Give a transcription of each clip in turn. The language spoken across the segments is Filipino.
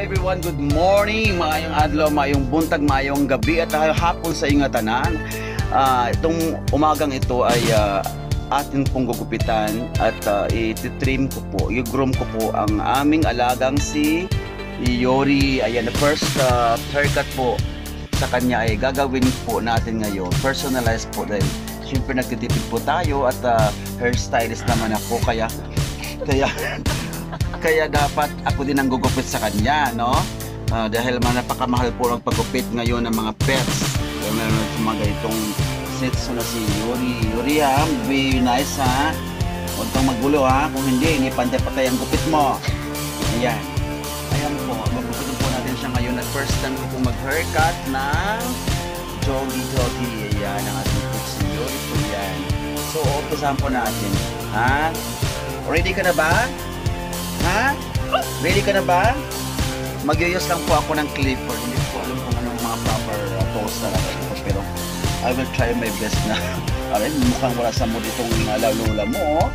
everyone, good morning, maayong adlaw, maayong buntag, maayong gabi at uh, hapon sa inyo tanan. Ah, itong umagang ito ay ah, atin pong gugupitan at uh, i-trim ko po, i-groom ko po ang aming alagang si Yori. Ayan, the first ah, haircut po sa kanya ay gagawin po natin ngayon. Personalized po dahil syempre nagtitipid po tayo at ah, hairstylist naman ako kaya kaya kaya dapat ako din ang gugupit sa kanya, no? Ah, dahil man napakamahal po ang paggupit ngayon ng mga pets. Kaya meron sa mga ganitong sets na si Yuri. Yuri ha, be nice ha. Huwag kang magulo ha. Kung hindi, hindi pantay-patay ang gupit mo. Ayan. Ayan po, magugupitin po natin siya ngayon at first time ko po mag-haircut ng Jogi Jogi. Ayan, ang ating po si Yuri po yan. So, umpisahan po natin. Ha? Ready ka na ba? Ha? Ready ka na ba? Magyayos lang po ako ng clipper. Hindi ko alam kung anong mga proper uh, tools talaga ito. Pero I will try my best na. Aray, mukhang wala sa mood itong uh, lalula mo.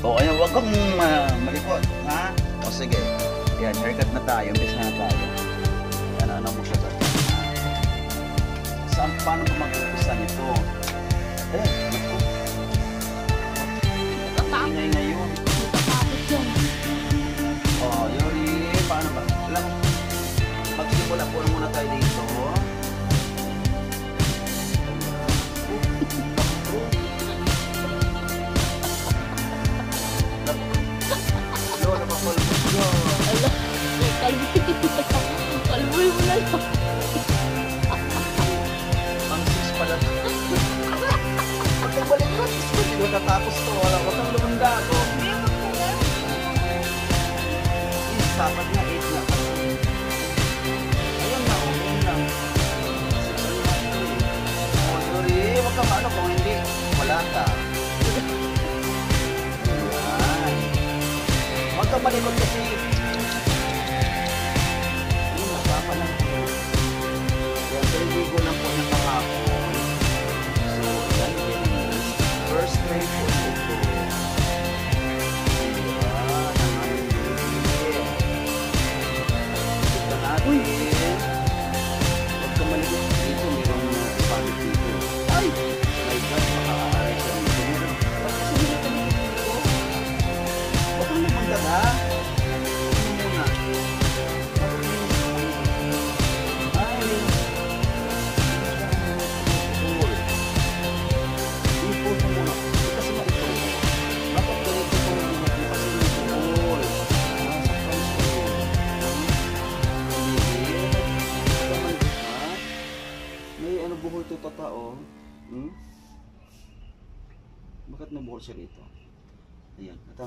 O, ayun, wag kang uh, malikot. Ha? O, sige. Yan, haircut na tayo. Umpisa na tayo. Yan, ano mo siya sa Saan, paano ba mag-umpisa nito? Eh, naku. Ingay ngayon.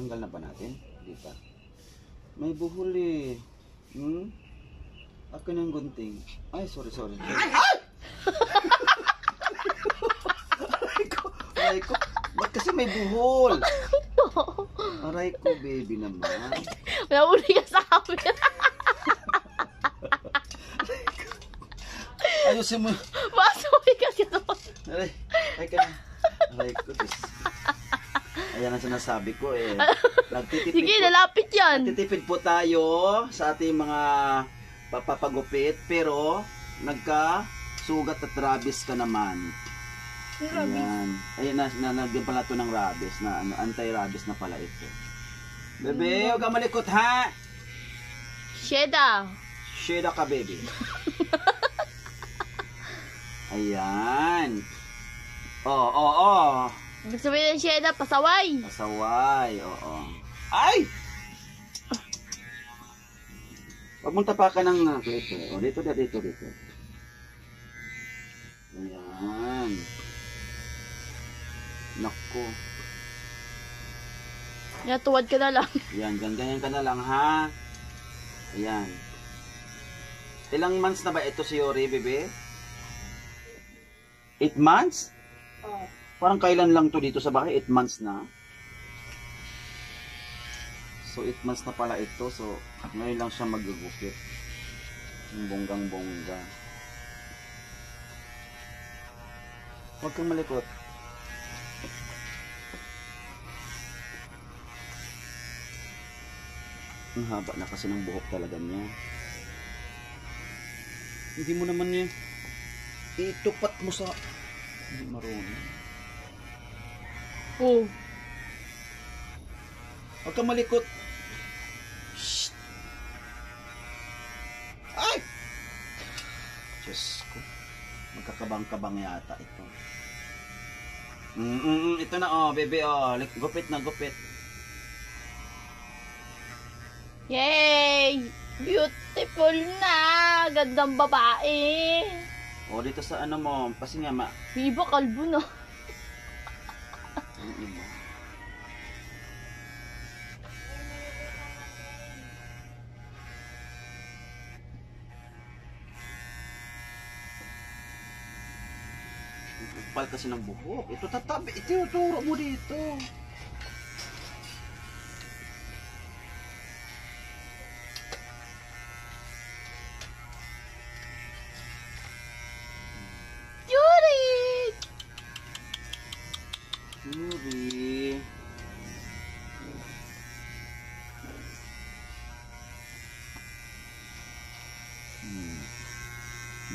Natanggal na ba natin? Hindi pa. May buhol eh. Hmm? Akin ang gunting. Ay, sorry, sorry. Aray ko, aray ko. Ba't kasi may buhol? Aray ko, baby naman. Nauli ka sa amin. Ayusin mo. Masuwi ka siya doon. Aray, ay ka na. Aray ko, dis. Ayan ang sinasabi ko eh. Nagtitipid Sige, po- lalapit yan. Nagtitipid po tayo sa ating mga papapagupit pero nagka sugat at rabies ka naman. Ayan. Ayan na, nalagyan pala ito ng rabies na ano, anti-rabies na pala ito. Bebe, huwag ka malikot ha! Sheda. Sheda ka, baby. Ayan. Oh, oh, oh. Ibig sabihin ng Sheda, pasaway. Pasaway, oo. Ay! Huwag mong tapakan ng uh, clipper. O, dito, dito, dito, dito. Ayan. Naku. Yan, tuwad ka na lang. Ayan, ganyan ka na lang, ha? Ayan. Ilang months na ba ito si Yori, bebe? Eight months? Oh. Parang kailan lang to dito sa bahay? Eight months na. So, 8 months na pala ito. So, ngayon lang siya magugupit. Yung bonggang bongga. Huwag kang malikot. Ang haba na kasi ng buhok talaga niya. Hindi mo naman yan. Itupat mo sa... Hindi marunong. Oh. Huwag kang malikot. Shh. Ay! Diyos ko. Magkakabang-kabang yata ito. Mm, mm, mm, ito na oh, bebe oh. Gupit na gupit. Yay! Beautiful na! Gandang babae! Oh, dito sa ano mo, kasi nga ma... Iba kalbo na. Ang iba. Ang Kapal kasi ng buhok. Ito tatabi. Ito ituro mo dito. Yuri! Yuri. Hmm.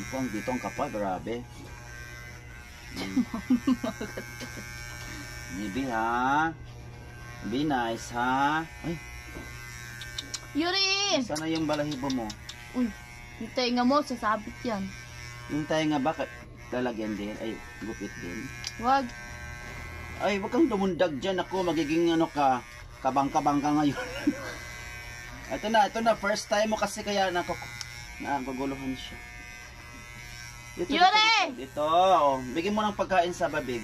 Ito ang dito ang kapal, grabe. Maybe ha. Be nice ha. Ay, Yuri! sana yung balahibo mo. Uy, yung tenga mo, sasabit yan. Yung tayo nga bakit lalagyan din? Ay, gupit din. Wag. Ay, wag kang dumundag dyan. Ako, magiging ano ka, kabang-kabang ka ngayon. ito na, ito na. First time mo kasi kaya nako, naguguluhan siya. Dito, Yuri! Dito, dito. Oh, bigyan mo ng pagkain sa babig.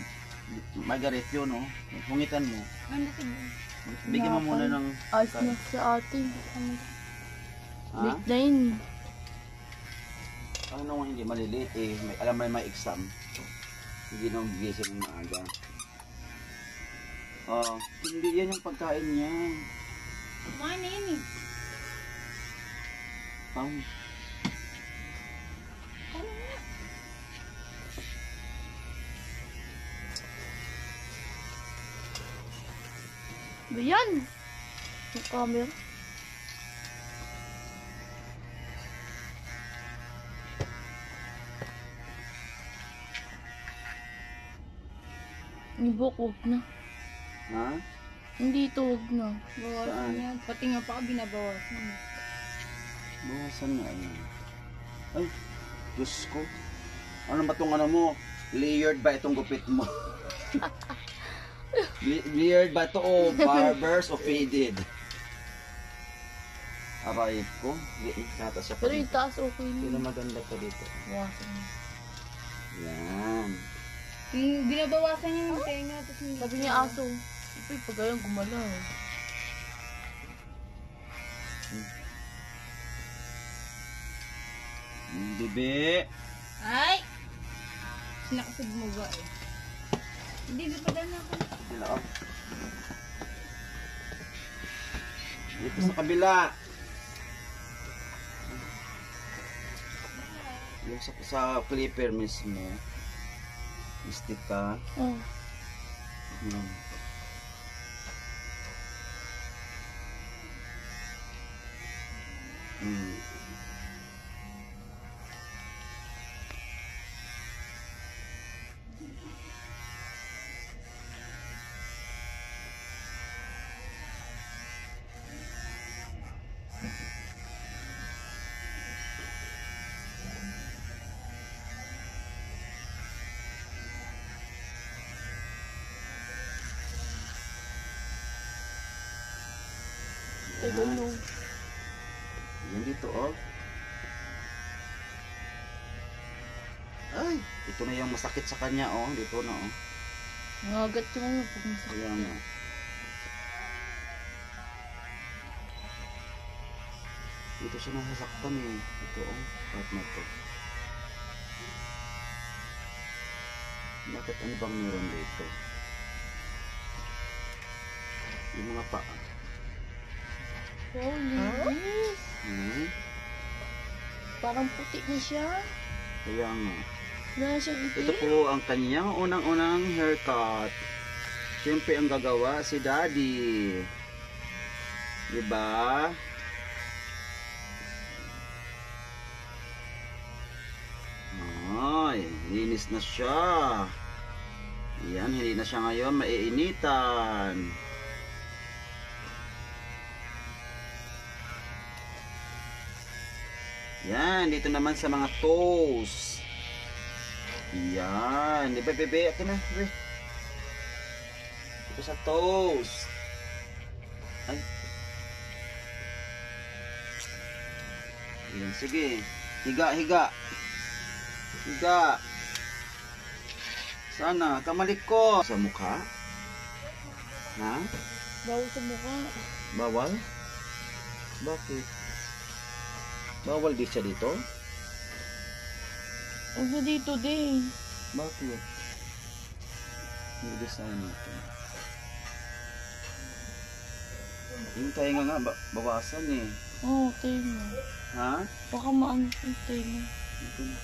Margaret yun, oh. Hungitan mo. Bigyan mo muna ng... Ayos na sa atin. Ha? Late na yun. Ano naman hindi maliliit eh. May, alam mo may exam. Hindi nang gising ng maaga. Oh, hindi yan yung pagkain niya. Kumain na yun eh. Pam. Ba yan? Yung camera. Yung buhok, wag na. Ha? Hindi ito, wag na. Saan? yan. Pati nga pa binabawasan. Bawasan nga yan. Ay, Diyos ko. Ano ba itong ano mo? Layered ba itong gupit mo? Layered ba ito o barbers o faded? Aray ko. Nata siya pa Pero yung dito. taas okay Hindi na. na maganda pa dito. Bawasan. Yan. Yung binabawasan niya yung tenga. Tapos yung Sabi niya aso. Uy, pag ayun gumalaw. Mm, Bebe. Ay! Sinakasad mo ba eh? Hindi, bipadan na ako. Dila oh. Dito sa kabila. Yung sa, sa clipper mismo. Stick ka. Oh. Yan. Mm. Know. Yan dito, oh. Ay, ito na yung masakit sa kanya, oh. Dito na, oh. Nangagat yung ano pag masakit. Kaya nga. Dito siya nasasaktan, eh. Ito, oh. Part na to. Bakit ano bang meron dito? Yung mga paa. Wow, linis. Hmm? Parang puti na siya. Kaya nga. Wala siyang Ito po ang kanyang unang-unang haircut. Siyempre ang gagawa si Daddy. Diba? malinis na siya. Yan, hindi na siya ngayon maiinitan. Yan, dito naman sa mga toes. Yan, di ba bebe? Ito na, bebe. Dito sa toes. Ay. Yan, sige. Higa, higa. Higa. Sana, kamalik ko. Sa mukha? Ha? Bawal sa mukha. Bawal? Bakit? Bawal di siya dito? Na dito din. Bakit? I-design natin. Yung tayo nga ba bawasan eh. Oo, oh, tayo. Ha? Baka maano yung tayo mo. Dito na.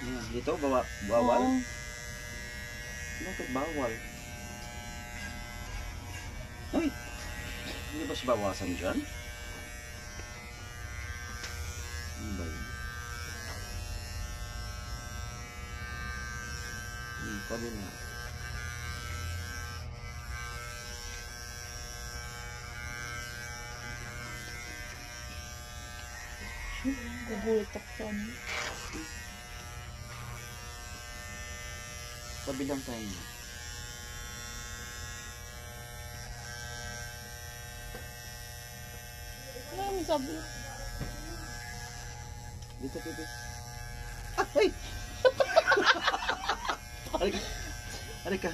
Yan, dito bawa bawal? Oo. Bakit bawal? Ay! Hindi ba siya bawasan dyan? Ano ba yun? Gugulat ako sa ano. Kabilang tayo. Ano yung sabi? Dito, dito. Ay! Aray ka. Aray ka.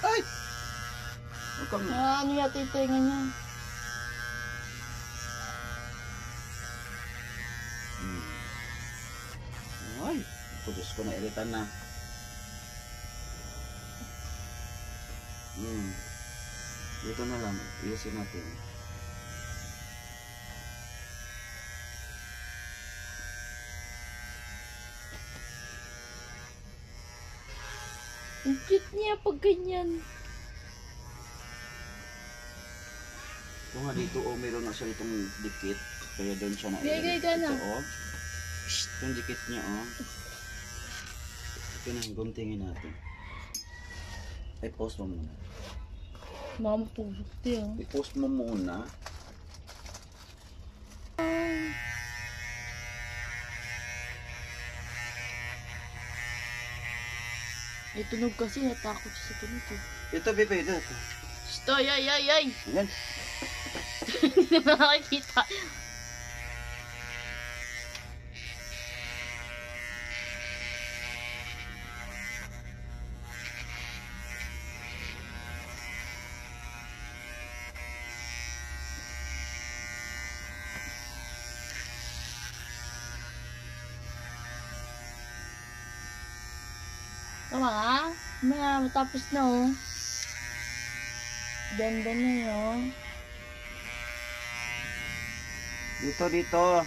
Ay! Huwag kang... Ah, ano yata yung tenga niya? Hmm. Ay! Ako Diyos ko, nairitan na. Hmm. Dito na lang. Iusin natin. Ang cute niya pag ganyan. Kung nga dito, oh, meron na siya itong dikit. Kaya doon siya na Gay, gay ka na. Ito, oh. Yung dikit niya, oh. Ito na, guntingin natin. Ay, post mo muna. Mama pusok niya. I-post mo muna. May tunog kasi, natakot siya sa tunog eh. Ito, bebe, ito. ito. Stoy, ay, ay, ay! Ayan. Hindi mo nakikita. Tama nga. Maya, matapos na oh. Ganda na yun. Dito, dito.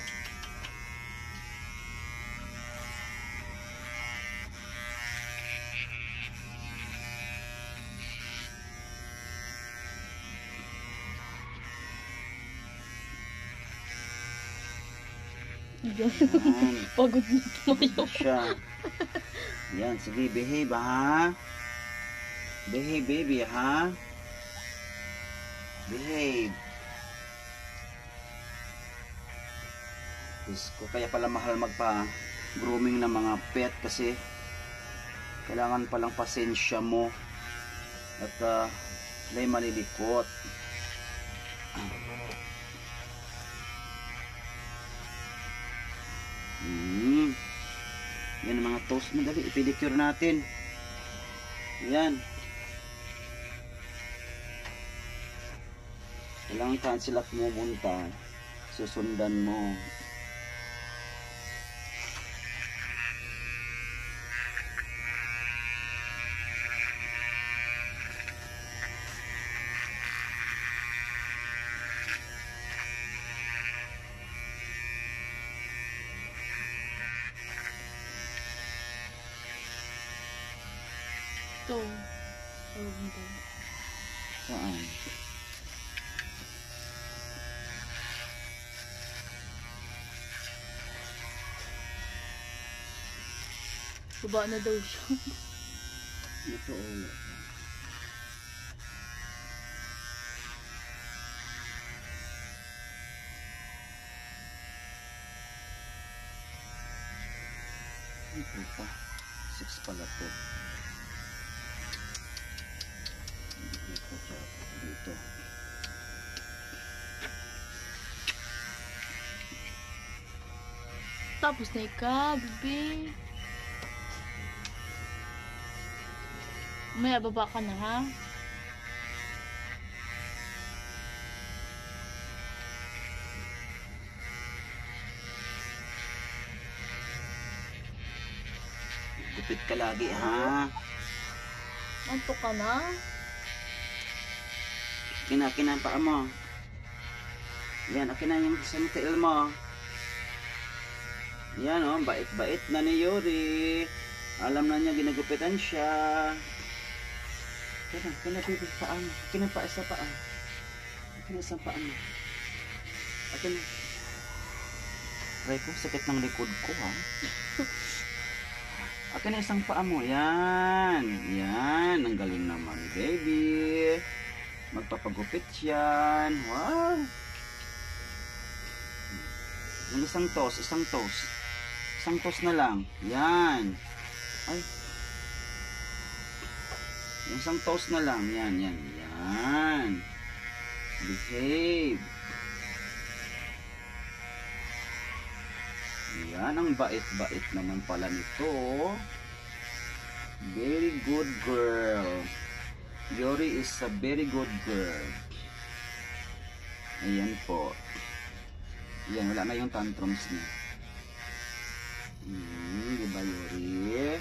Pagod na tumayo. Yan, sige, behave, ha? Behave, baby, ha? Behave. Diyos ko, kaya pala mahal magpa-grooming ng mga pet kasi kailangan palang pasensya mo at uh, may malilikot. Hmm. Yan ang mga toast mo dali. I-pedicure natin. Yan. Kailangan saan sila pumunta. Susundan mo. Ito. Tawag nito. Saan? Baba na daw siya. Ito ulo. Ito pa. Six pala to. Dito siya. Dito. Tapos na ikaw, bebe. May baba ka na, ha? Gupit ka lagi ha. Anto ka na? Kinakin ang paa mo. Yan, akin na yung sanitail mo. Yan oh, bait-bait na ni Yuri. Alam na niya ginagupitan siya. Kaya, kaya baby, paa mo. Akin ang paa sa paa. Akin na isang paa mo. Akin na. Aray ko, sakit ng likod ko ha. Akin na isang paa mo. Yan. Yan. Ang galing naman, baby. Magpapagupit yan. Wow. Yung isang toss, isang toss. Isang toss na lang. Yan. Ay. Isang toss na lang. Yan, yan, yan. Behave. Yan, ang bait-bait naman pala nito. Very good girl. Yori is a very good girl. Ayan po. Ayan, wala na yung tantrums niya. Hmm, di ba Yori?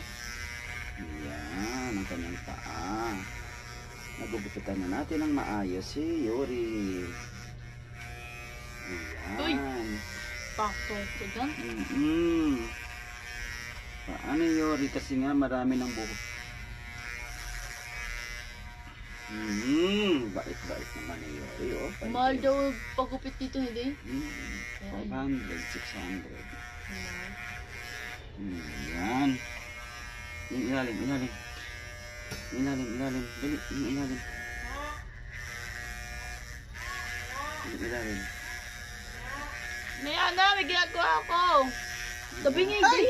Ang kanyang paa. Nagugupitan na natin ng maayos si Yori. Ayan. Pakto ko dyan. Mm-mm. Paano Yori? Kasi nga marami ng buhok. Mm, bait-bait naman ni Yori. Oh, Five Mahal daw pagupit dito, hindi? Mm, Ayan. 500, 600. Mahal. Mm, yan. Yung ilalim, ilalim. Ilalim. Dali, ilalim. Ilalim. May ana, may ginagawa ako. Sabi nga, hindi.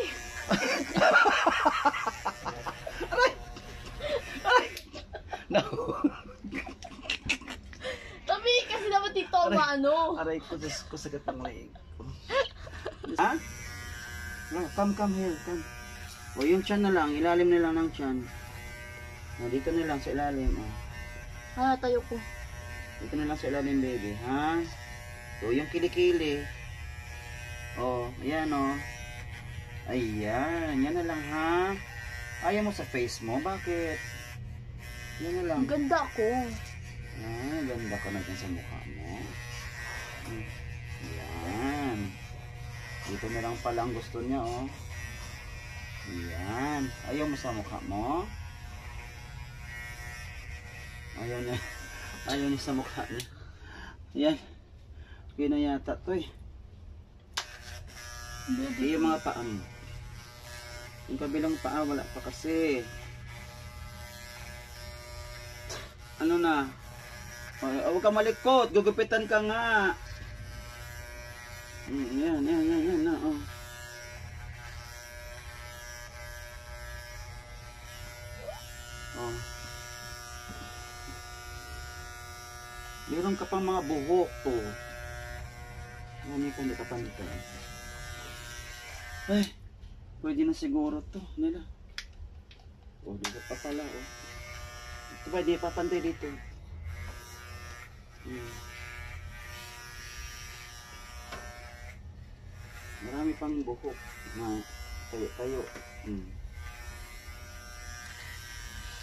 No. Sabi kasi dapat dito maano. Aray ko, Diyos ko, sagat ng leeg ko. ha? Come, come here, come. O, yung chan na lang, ilalim na lang ng chan. Dito na lang sa ilalim, oh. Ah, tayo ko. Dito na lang sa ilalim, baby, ha? O, yung kilikili. O, ayan, o. Ayan, yan na lang, ha? Ayaw mo sa face mo, bakit? Yan na lang. Ang ganda ko. Ah, ganda ka na sa mukha mo. Hmm. Yan. Dito na lang pala ang gusto niya, oh. Yan. Ayaw mo sa mukha mo? Ayaw niya. Ayaw niya sa mukha niya. Yan. Yun na yata to eh. Hindi yung mga paa mo. Yung kabilang paa, wala pa kasi. Ano na? Oh, huwag ka malikot, gugupitan ka nga. Mm, Yan, yan, yan, yan na, oh. Oh. Meron ka pang mga buhok, oh. Ano kung hindi ka pantay. Ay, pwede na siguro to, nila. Oh, dito pa pala, oh. Ito ba, di pa pantay dito. Hmm. Marami pang buhok na tayo-tayo. Hmm.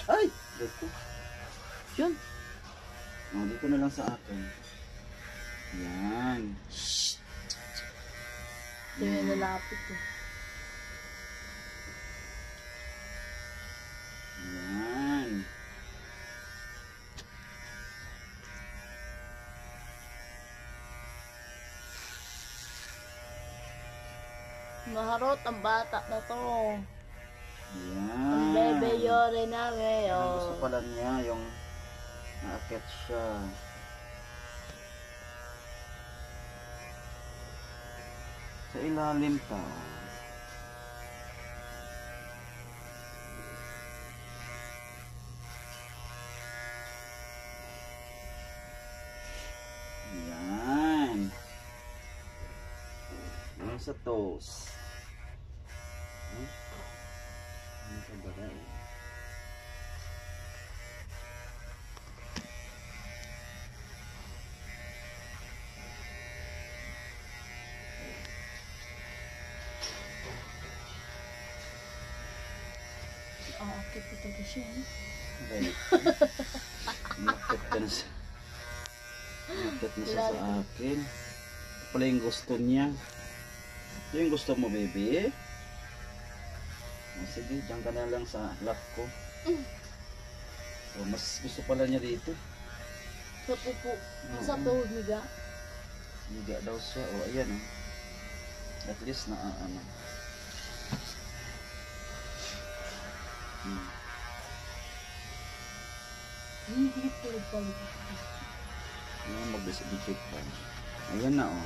Ay! Dito. Oh, dito na lang sa akin. Yan. Ito yung lalapit ko. Yan. Maharot ang bata na to. Yan. Bebe yore na Ang gusto ngayon. pala niya yung naakit siya. Sa ilalim pa. Yan. Yan sa toes. Hmm? Yan sa baga eh. Ah, akit ko talaga siya. eh. Okay. Nakit ka na sa... Nakit na siya sa akin. Ito pala yung gusto niya. Ito yung gusto mo, baby. Oh, sige, dyan ka na lang sa lap ko. Oh, mas gusto pala niya dito. Sa pupo. Sa tuhod niga. Higa daw siya. O, oh, ayan oh. At least na ah, ano. Hmm. Hindi tulad pala. Ayan, mag-disabit pa. Ayan na oh.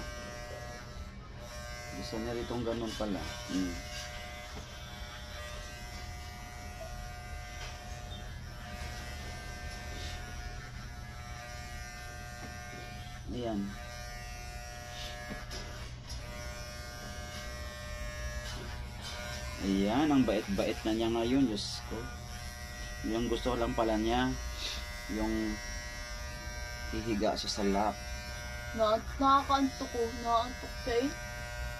Gusto niya ritong ganun pala. Hmm. Ayan. Ayan, ang bait-bait na niya ngayon, Diyos ko. Yung gusto lang pala niya, yung hihiga siya sa lap. Na, nakakantok ko. Nakakantok siya eh.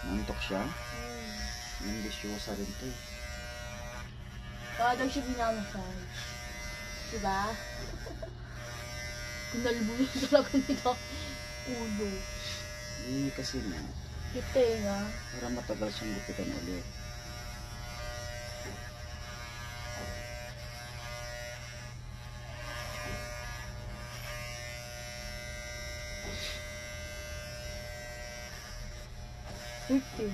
Nantok siya. Hmm. Ambisyosa rin to. eh. Kaya daw siya binamasal. Diba? Kung nalbuyan talaga nito. Ulo. Eh, kasi na, Kita nga. para matagal siyang gupitan ulit. Fifteen.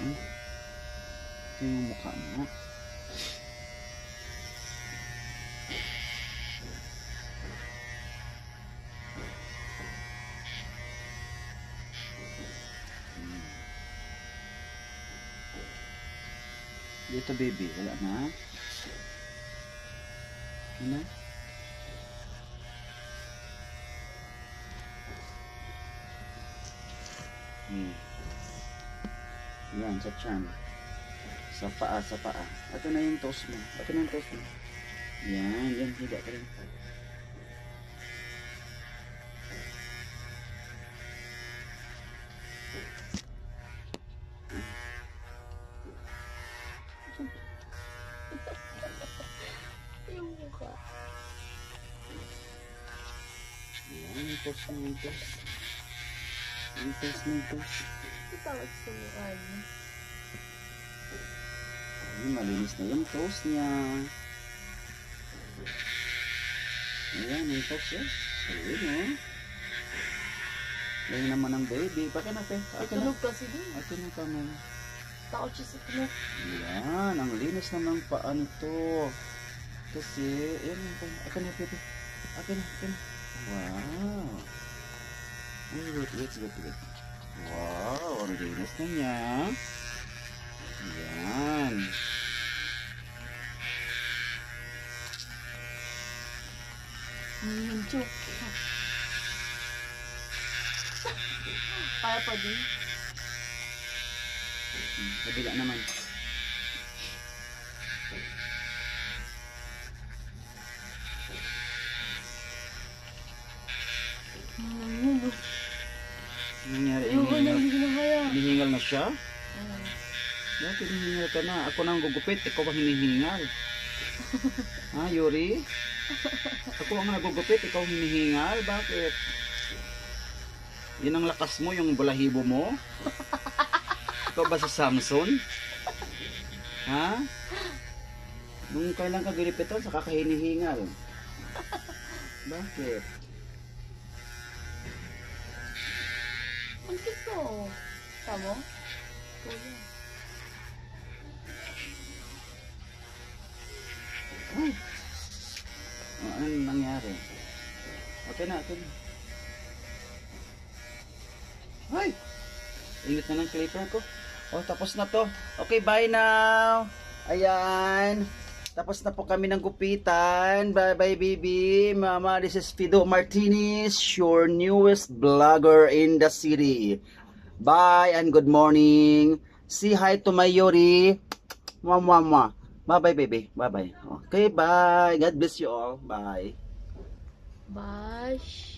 Hmm? Ito yung mukha mo. Dito baby, wala na. Okay na? Hmm. Yan, sa chan. Sa paa, sa paa. Ito na yung toes mo. Ito na yung toes mo. Yan, yan. Higa ka rin. Yung mukha. Yan, yung toes mo, yung toes. Yung toes mo, yung toes. Itawag sa mukha niya. Ay, malinis na yung toes niya. Ayan, yung toes niya. Ayun, oh. Ayun naman ang baby. Baka na, pe. Ay, Akin na. tulog kasi din. Akin na kamay. Takot siya sa tulog. Yan, ang linis naman paa nito. Kasi, yan yung paa. Akin na, Pepe. Akin na, akin na. Wow. Ay, wait, wait, wait, wait. Wow, ang linis na niya. Yan. Chuk. Kaya pa din. Kabila naman. Ano nangyari? Hinihingal, hinihingal na siya? Hmm. Bakit hinihingal ka na? Ako nang gugupit, ikaw ang hinihingal. ha, Yuri? Ako ang nagugupit, ikaw hinihingal. Bakit? Yun ang lakas mo, yung balahibo mo. ikaw ba sa Samson? Ha? Nung kailan ka gilipitan, saka ka hinihingal. Bakit? Ang kito. Tamo? Kuya. Oh ano nangyari? Okay na, na. Ay! Init na ng clipper ko. Oh, tapos na to. Okay, bye now. Ayan. Tapos na po kami ng gupitan. Bye-bye, baby. Mama, this is Fido Martinez, your newest vlogger in the city. Bye and good morning. Say hi to my Yuri. Mama, mama. Bye-bye, baby. Bye-bye. Okay, bye. God bless you all. Bye. Bash.